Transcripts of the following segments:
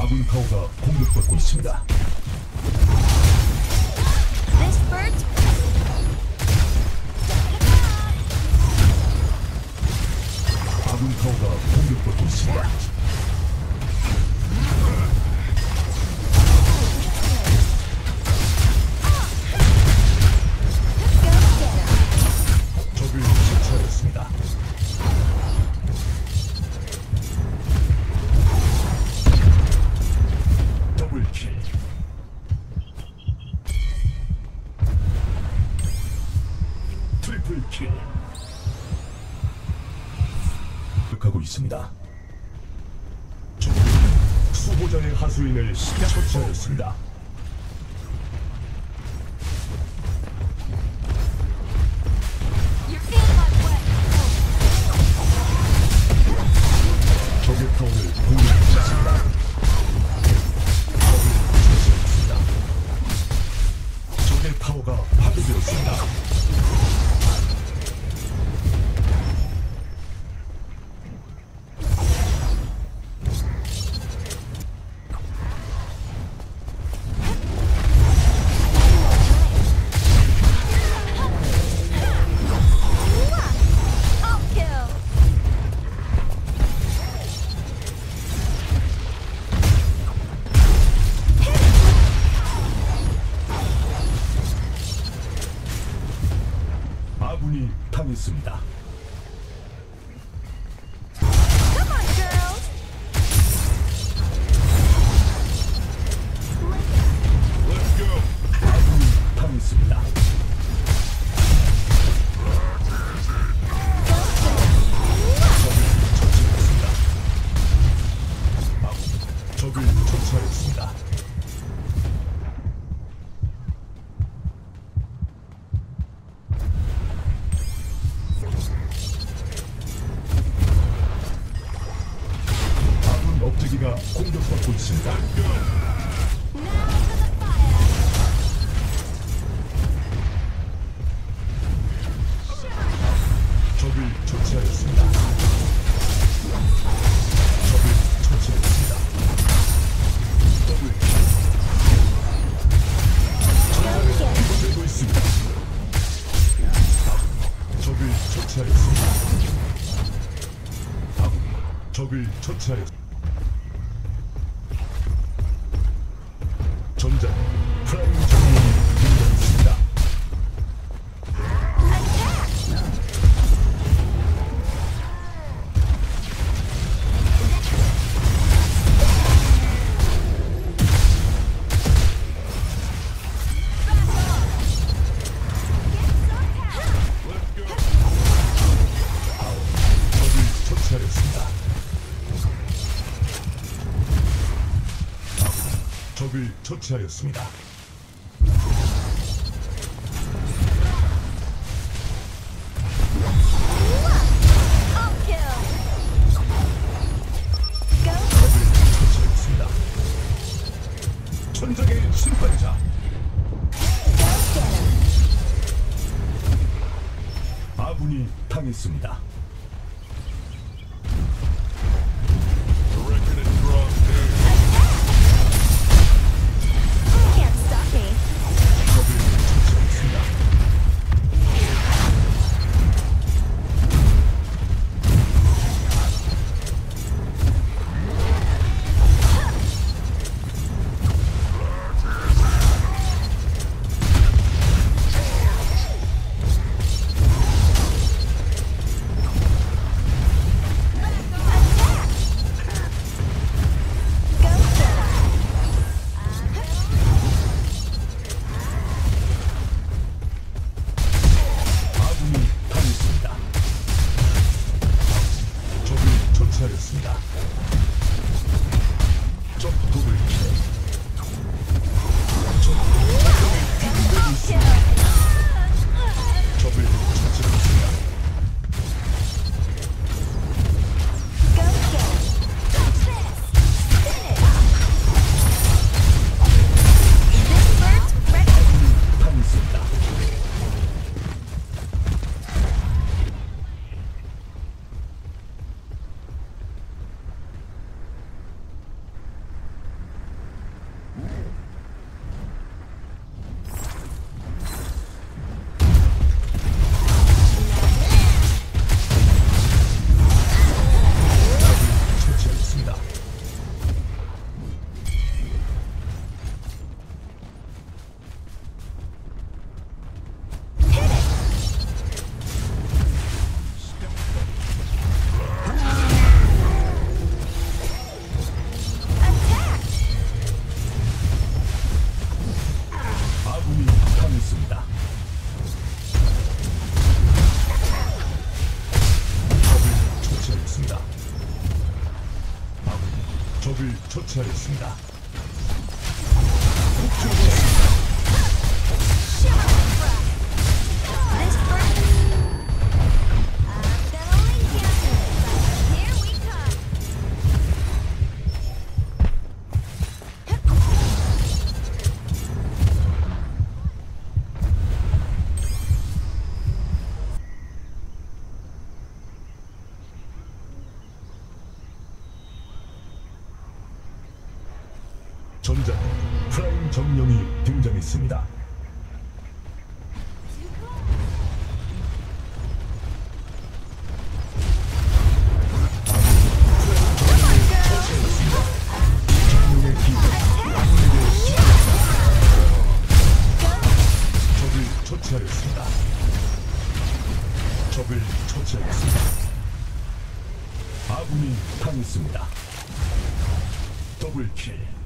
아군 타워가 공격받고 있습니다. 아군 타워가 공격받고 있습니다. 있습니다. 수호자의 하수인을 처치하였습니다. 있습니다. 적을 처치하였습니다. 적을 처치하였습니다. 적을 처치하였습니다. 천적의 심판자 아군이 당했습니다. 좀 구글. 처치했습니다. 적을 처치하였습니다. 전장 프라임 정령이 등장했습니다. 처치하였습니다. 적을 처치하였습니다. 아군이 당했습니다. 더블킬.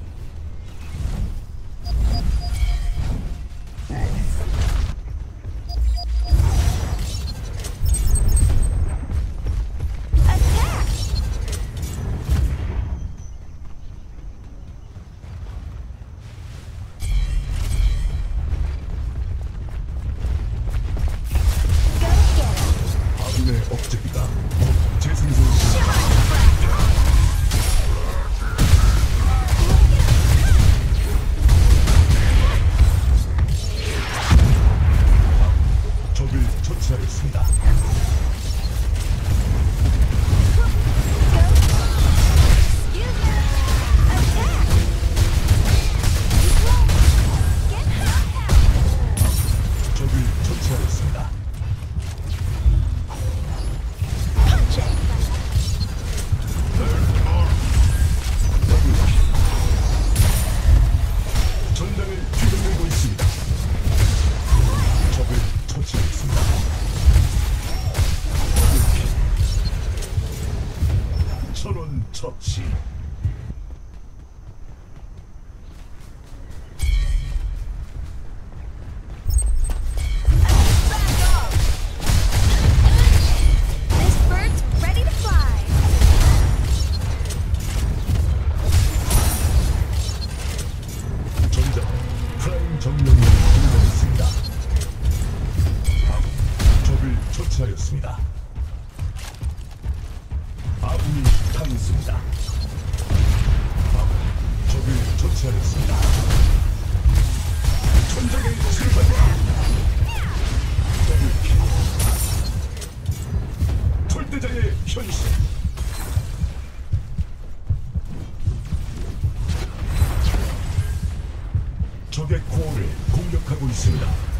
처치하였습니다. 아군이 당했습니다. 적을 처치하였습니다. 전장의 출발. 더블킬. 절대자의 현실. 적의 코어를 공격하고 있습니다.